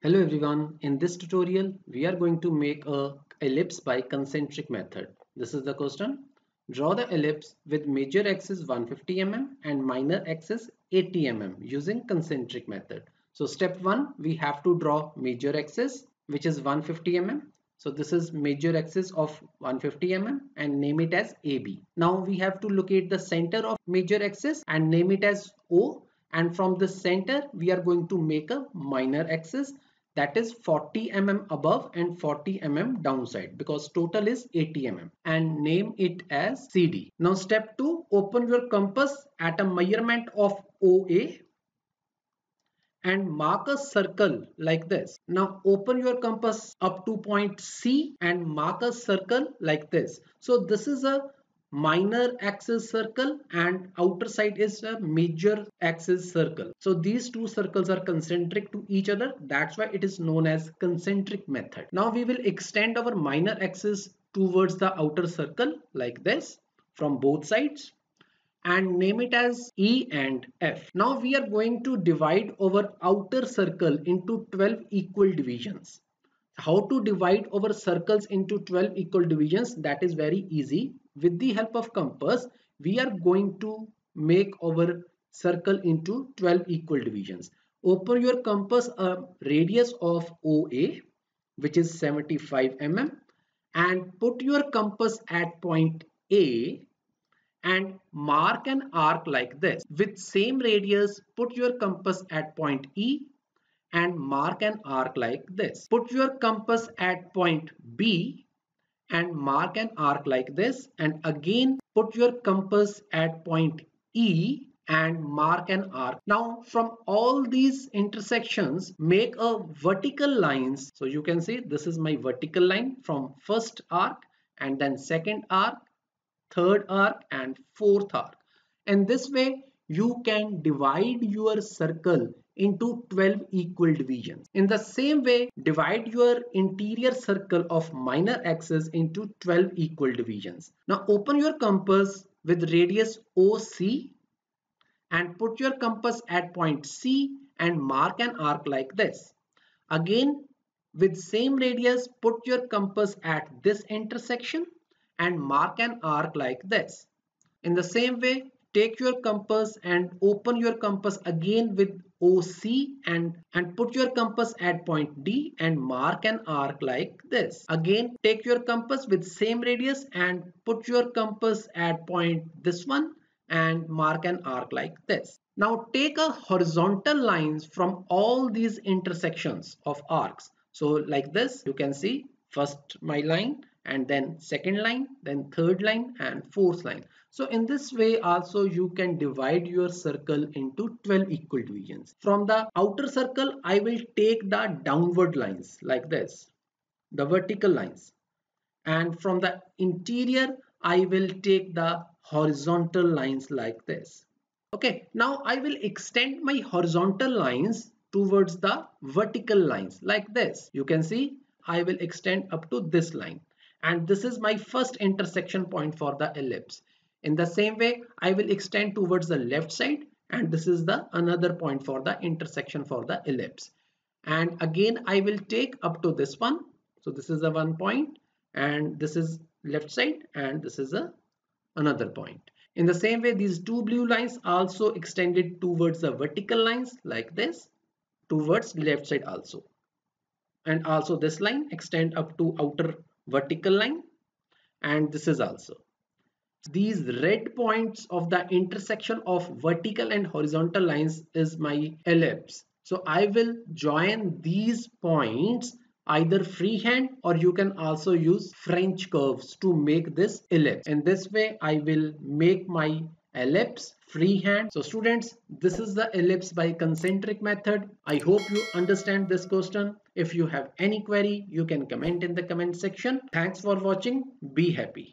Hello everyone, in this tutorial we are going to make a ellipse by concentric method. This is the question. Draw the ellipse with major axis 150 mm and minor axis 80 mm using concentric method. So step 1 we have to draw major axis which is 150 mm. So this is major axis of 150 mm and name it as AB. Now we have to locate the center of major axis and name it as O and from the center we are going to make a minor axis that is 40 mm above and 40 mm downside because total is 80 mm and name it as CD. Now step 2 open your compass at a measurement of OA and mark a circle like this. Now open your compass up to point C and mark a circle like this. So this is a minor axis circle and outer side is a major axis circle. So these two circles are concentric to each other. That's why it is known as concentric method. Now we will extend our minor axis towards the outer circle like this from both sides and name it as E and F. Now we are going to divide our outer circle into 12 equal divisions. How to divide our circles into 12 equal divisions that is very easy with the help of compass we are going to make our circle into 12 equal divisions. Open your compass a radius of OA which is 75 mm and put your compass at point A and mark an arc like this. With same radius put your compass at point E and mark an arc like this. Put your compass at point B and mark an arc like this and again put your compass at point E and mark an arc. Now from all these intersections make a vertical lines. So you can see this is my vertical line from first arc and then second arc, third arc and fourth arc. And this way you can divide your circle into 12 equal divisions. In the same way, divide your interior circle of minor axis into 12 equal divisions. Now open your compass with radius OC and put your compass at point C and mark an arc like this. Again, with same radius, put your compass at this intersection and mark an arc like this. In the same way, take your compass and open your compass again with OC and, and put your compass at point D and mark an arc like this. Again, take your compass with same radius and put your compass at point this one and mark an arc like this. Now take a horizontal lines from all these intersections of arcs. So like this, you can see first my line and then second line, then third line and fourth line. So in this way also you can divide your circle into 12 equal divisions. From the outer circle I will take the downward lines like this, the vertical lines. And from the interior I will take the horizontal lines like this. Okay, now I will extend my horizontal lines towards the vertical lines like this. You can see I will extend up to this line and this is my first intersection point for the ellipse. In the same way, I will extend towards the left side and this is the another point for the intersection for the ellipse. And again, I will take up to this one. So this is the one point and this is left side and this is a another point. In the same way, these two blue lines also extended towards the vertical lines like this towards left side also. And also this line extend up to outer vertical line and this is also these red points of the intersection of vertical and horizontal lines is my ellipse. So I will join these points either freehand or you can also use French curves to make this ellipse. In this way, I will make my ellipse freehand. So students, this is the ellipse by concentric method. I hope you understand this question. If you have any query, you can comment in the comment section. Thanks for watching. Be happy.